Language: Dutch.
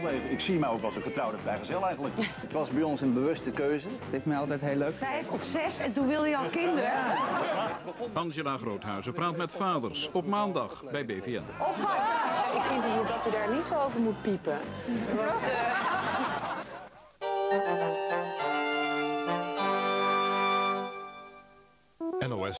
gebleven. Ik zie mij ook als een getrouwde vrijgezel eigenlijk. Het was bij ons een bewuste keuze. Het heeft mij altijd heel leuk. Vijf of zes en toen wil je al kinderen. Angela Groothuizen praat met vaders op maandag bij BVN. Oppassen. Ik vind dat u daar niet zo over moet piepen. Eh. NOS